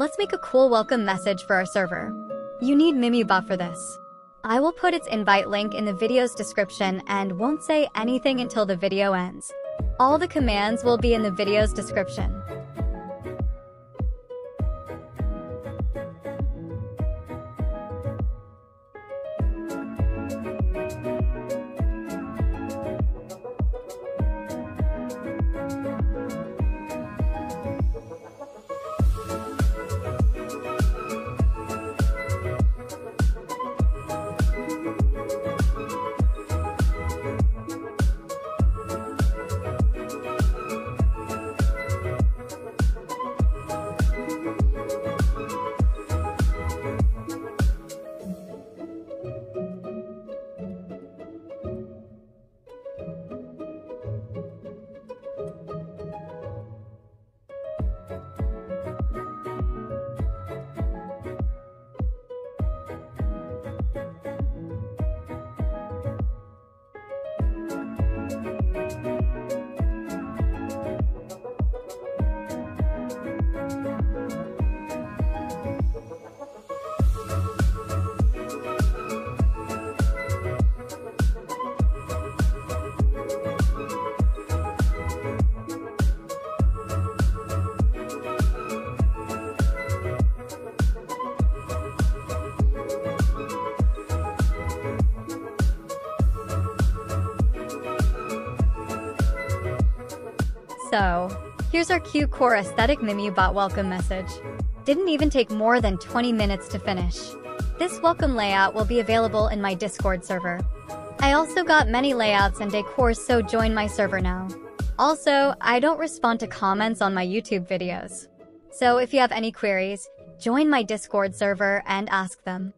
Let's make a cool welcome message for our server. You need Mimu bot for this. I will put its invite link in the video's description and won't say anything until the video ends. All the commands will be in the video's description. So, here's our cute core aesthetic Mimu bot welcome message. Didn't even take more than 20 minutes to finish. This welcome layout will be available in my Discord server. I also got many layouts and decors so join my server now. Also, I don't respond to comments on my YouTube videos. So if you have any queries, join my Discord server and ask them.